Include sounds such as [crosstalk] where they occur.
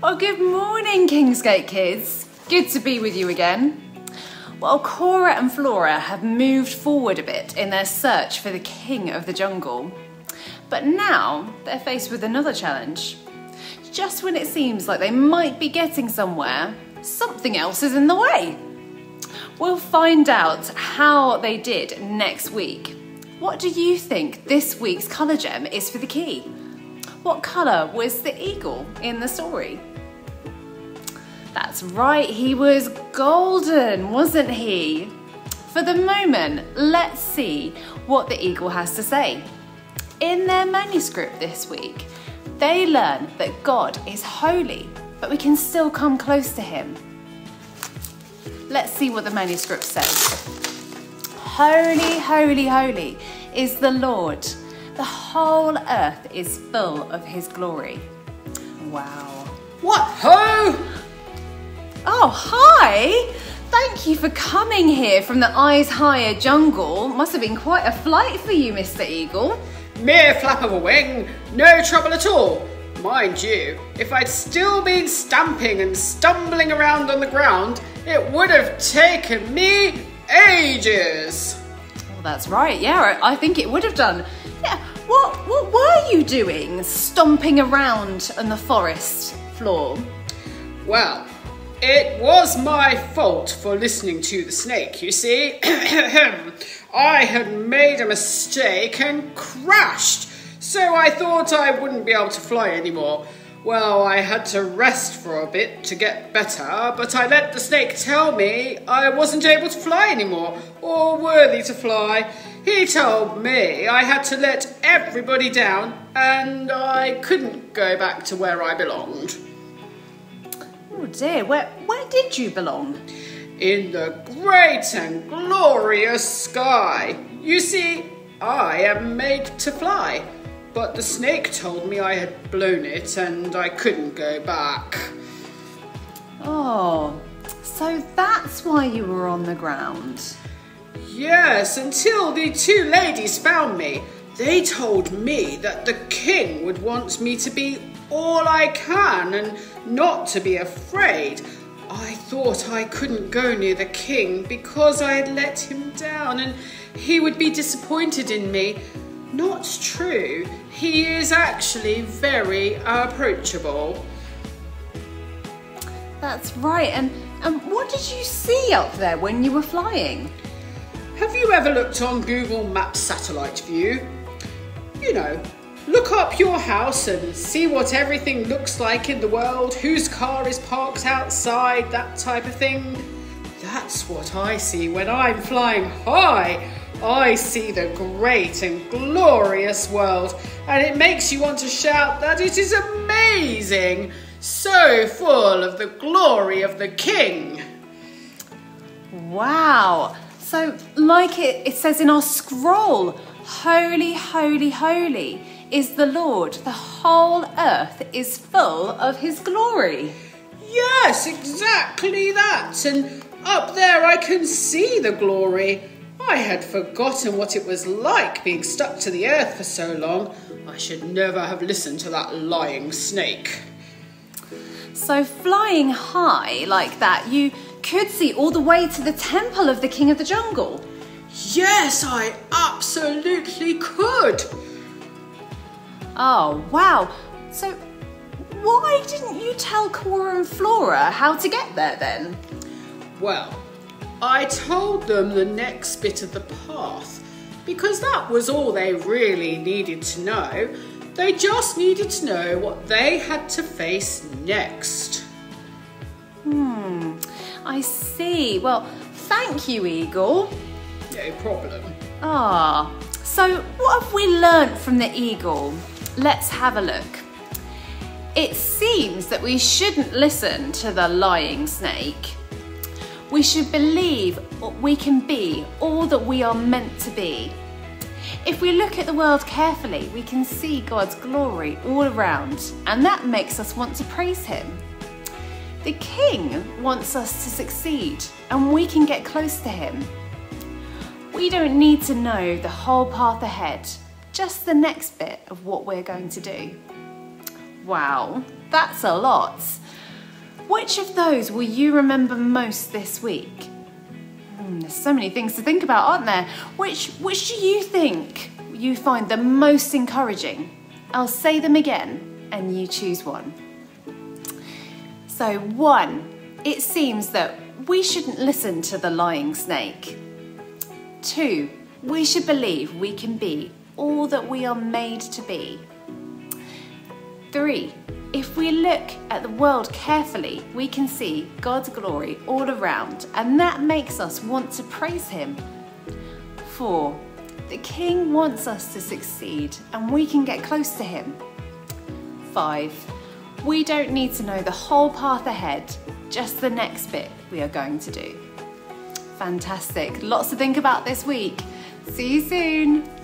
Well, good morning, Kingsgate kids. Good to be with you again. Well, Cora and Flora have moved forward a bit in their search for the king of the jungle. But now they're faced with another challenge. Just when it seems like they might be getting somewhere, something else is in the way. We'll find out how they did next week. What do you think this week's colour gem is for the key? What colour was the eagle in the story? That's right, he was golden, wasn't he? For the moment, let's see what the eagle has to say. In their manuscript this week, they learn that God is holy, but we can still come close to him. Let's see what the manuscript says. Holy, holy, holy is the Lord. The whole earth is full of his glory. Wow. What ho! Oh, hi! Thank you for coming here from the Eyes Higher jungle. Must have been quite a flight for you, Mr. Eagle. Mere flap of a wing, no trouble at all. Mind you, if I'd still been stamping and stumbling around on the ground, it would have taken me ages. Well, that's right, yeah, I think it would have done. Yeah, what, what were you doing stomping around on the forest floor? Well, it was my fault for listening to the snake, you see. [clears throat] I had made a mistake and crashed, so I thought I wouldn't be able to fly anymore. Well, I had to rest for a bit to get better, but I let the snake tell me I wasn't able to fly anymore, or worthy to fly. He told me I had to let everybody down, and I couldn't go back to where I belonged. Dear, where, where did you belong? In the great and glorious sky. You see, I am made to fly, but the snake told me I had blown it and I couldn't go back. Oh, so that's why you were on the ground. Yes, until the two ladies found me. They told me that the king would want me to be all I can and not to be afraid. I thought I couldn't go near the king because I had let him down and he would be disappointed in me. Not true. He is actually very approachable. That's right, and, and what did you see up there when you were flying? Have you ever looked on Google Maps satellite view? You know, look up your house and see what everything looks like in the world, whose car is parked outside, that type of thing. That's what I see when I'm flying high. I see the great and glorious world, and it makes you want to shout that it is amazing, so full of the glory of the King. Wow. So, like it, it says in our scroll, Holy, holy, holy is the Lord. The whole earth is full of his glory. Yes, exactly that. And up there I can see the glory. I had forgotten what it was like being stuck to the earth for so long. I should never have listened to that lying snake. So, flying high like that, you could see all the way to the temple of the King of the Jungle. Yes, I absolutely could. Oh, wow. So, why didn't you tell Cora and Flora how to get there then? Well, I told them the next bit of the path because that was all they really needed to know. They just needed to know what they had to face next. Hmm, I see. Well, thank you, Eagle. No problem. Ah, so what have we learnt from the eagle? Let's have a look. It seems that we shouldn't listen to the lying snake. We should believe we can be all that we are meant to be. If we look at the world carefully, we can see God's glory all around, and that makes us want to praise Him. The King wants us to succeed, and we can get close to Him. We don't need to know the whole path ahead, just the next bit of what we're going to do. Wow, that's a lot. Which of those will you remember most this week? Hmm, there's so many things to think about, aren't there? Which, which do you think you find the most encouraging? I'll say them again and you choose one. So, one, it seems that we shouldn't listen to the lying snake. Two, we should believe we can be all that we are made to be. Three, if we look at the world carefully, we can see God's glory all around, and that makes us want to praise Him. Four, the King wants us to succeed, and we can get close to Him. Five, we don't need to know the whole path ahead, just the next bit we are going to do. Fantastic. Lots to think about this week. See you soon.